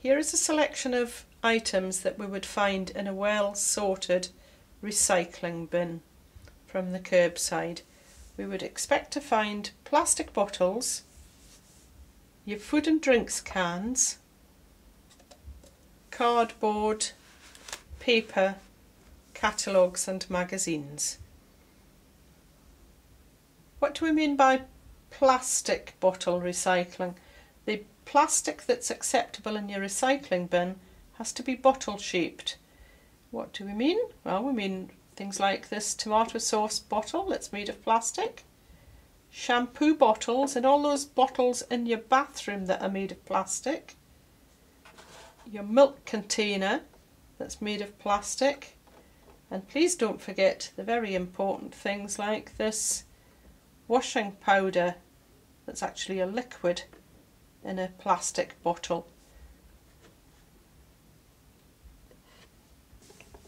Here is a selection of items that we would find in a well sorted recycling bin from the curbside. We would expect to find plastic bottles, your food and drinks cans, cardboard, paper, catalogues and magazines. What do we mean by plastic bottle recycling? Plastic that's acceptable in your recycling bin has to be bottle shaped. What do we mean? Well, we mean things like this tomato sauce bottle that's made of plastic, shampoo bottles and all those bottles in your bathroom that are made of plastic, your milk container that's made of plastic, and please don't forget the very important things like this washing powder that's actually a liquid in a plastic bottle.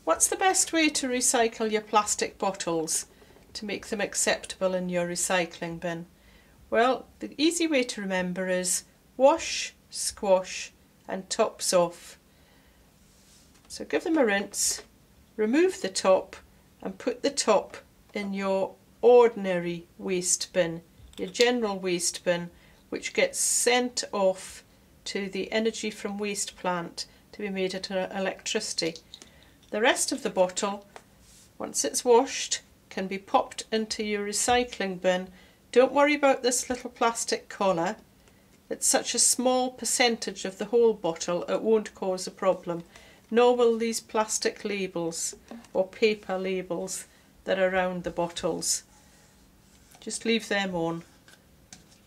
What's the best way to recycle your plastic bottles to make them acceptable in your recycling bin? Well, the easy way to remember is wash, squash and tops off. So give them a rinse, remove the top and put the top in your ordinary waste bin, your general waste bin, which gets sent off to the energy from waste plant to be made into electricity. The rest of the bottle, once it's washed, can be popped into your recycling bin. Don't worry about this little plastic collar. It's such a small percentage of the whole bottle it won't cause a problem. Nor will these plastic labels or paper labels that are around the bottles. Just leave them on.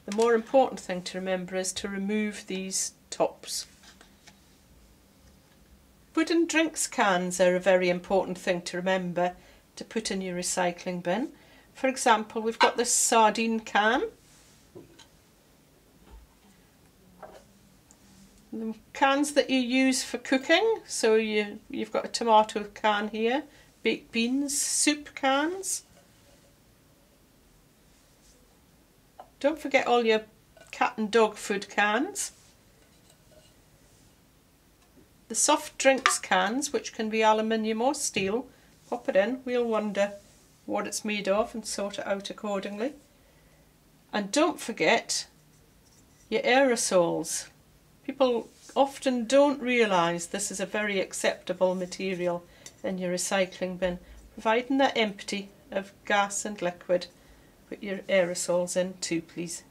The more important thing to remember is to remove these tops. Wooden drinks cans are a very important thing to remember to put in your recycling bin. For example, we've got this sardine can. The cans that you use for cooking, so you, you've got a tomato can here, baked beans, soup cans. Don't forget all your cat and dog food cans. The soft drinks cans, which can be aluminium or steel, pop it in, we'll wonder what it's made of and sort it out accordingly. And don't forget your aerosols. People often don't realise this is a very acceptable material in your recycling bin, providing they're empty of gas and liquid. Put your aerosols in too, please.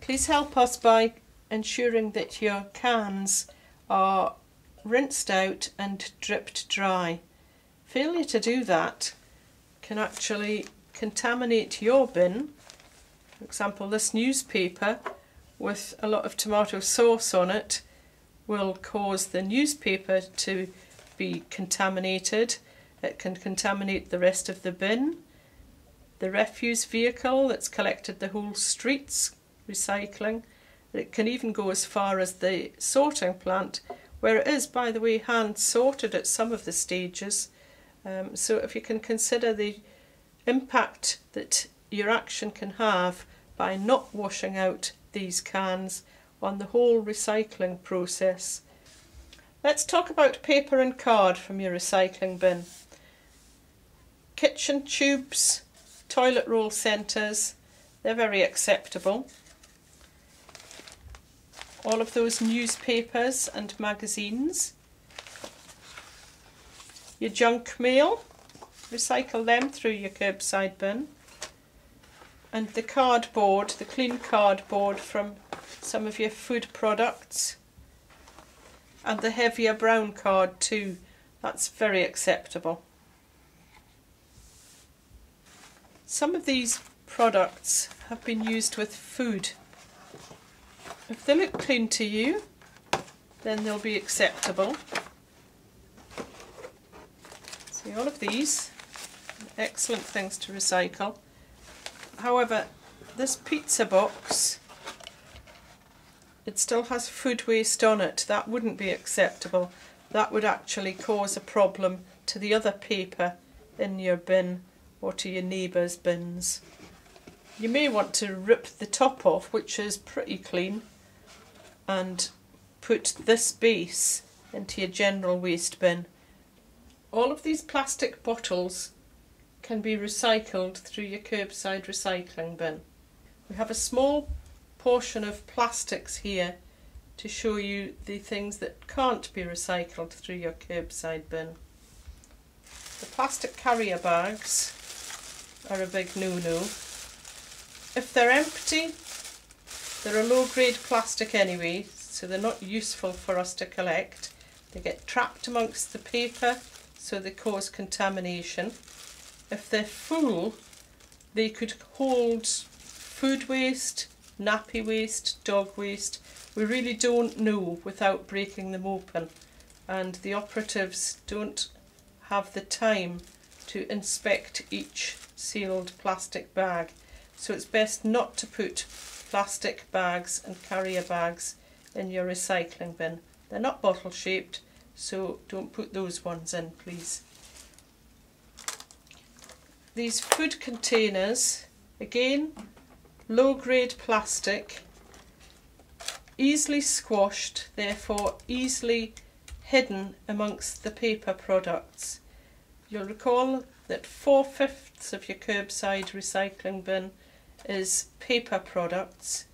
Please help us by ensuring that your cans are rinsed out and dripped dry. Failure to do that can actually contaminate your bin. For example, this newspaper with a lot of tomato sauce on it will cause the newspaper to be contaminated. It can contaminate the rest of the bin. The refuse vehicle that's collected the whole streets recycling. It can even go as far as the sorting plant where it is, by the way, hand sorted at some of the stages. Um, so if you can consider the impact that your action can have by not washing out these cans on the whole recycling process. Let's talk about paper and card from your recycling bin. Kitchen tubes, toilet roll centres, they're very acceptable all of those newspapers and magazines. Your junk mail, recycle them through your curbside bin. And the cardboard, the clean cardboard from some of your food products. And the heavier brown card too, that's very acceptable. Some of these products have been used with food if they look clean to you, then they'll be acceptable. See all of these, excellent things to recycle. However, this pizza box, it still has food waste on it. That wouldn't be acceptable. That would actually cause a problem to the other paper in your bin or to your neighbour's bins. You may want to rip the top off, which is pretty clean, and put this base into your general waste bin. All of these plastic bottles can be recycled through your curbside recycling bin. We have a small portion of plastics here to show you the things that can't be recycled through your curbside bin. The plastic carrier bags are a big no-no. If they're empty, they're a low-grade plastic anyway, so they're not useful for us to collect. They get trapped amongst the paper, so they cause contamination. If they're full, they could hold food waste, nappy waste, dog waste. We really don't know without breaking them open and the operatives don't have the time to inspect each sealed plastic bag. So it's best not to put plastic bags and carrier bags in your recycling bin. They're not bottle shaped, so don't put those ones in, please. These food containers, again, low grade plastic, easily squashed, therefore easily hidden amongst the paper products. You'll recall that four-fifths of your curbside recycling bin is paper products.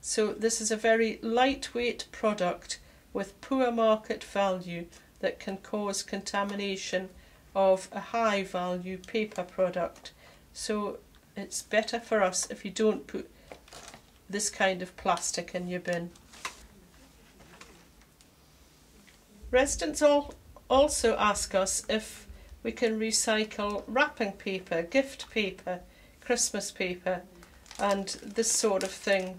So this is a very lightweight product with poor market value that can cause contamination of a high value paper product. So it's better for us if you don't put this kind of plastic in your bin. Residents all also ask us if we can recycle wrapping paper, gift paper, Christmas paper and this sort of thing.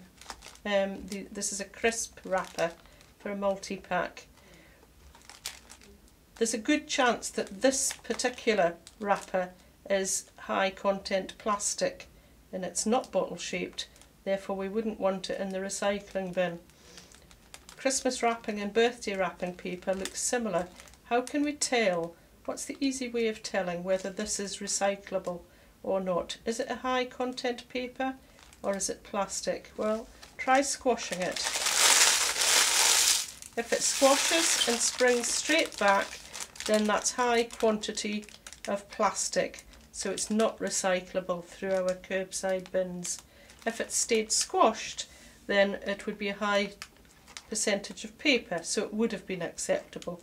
Um, the, this is a crisp wrapper for a multi-pack. There's a good chance that this particular wrapper is high content plastic and it's not bottle shaped therefore we wouldn't want it in the recycling bin. Christmas wrapping and birthday wrapping paper look similar. How can we tell? What's the easy way of telling whether this is recyclable or not? Is it a high content paper or is it plastic? Well, try squashing it. If it squashes and springs straight back, then that's high quantity of plastic, so it's not recyclable through our curbside bins. If it stayed squashed, then it would be a high percentage of paper, so it would have been acceptable.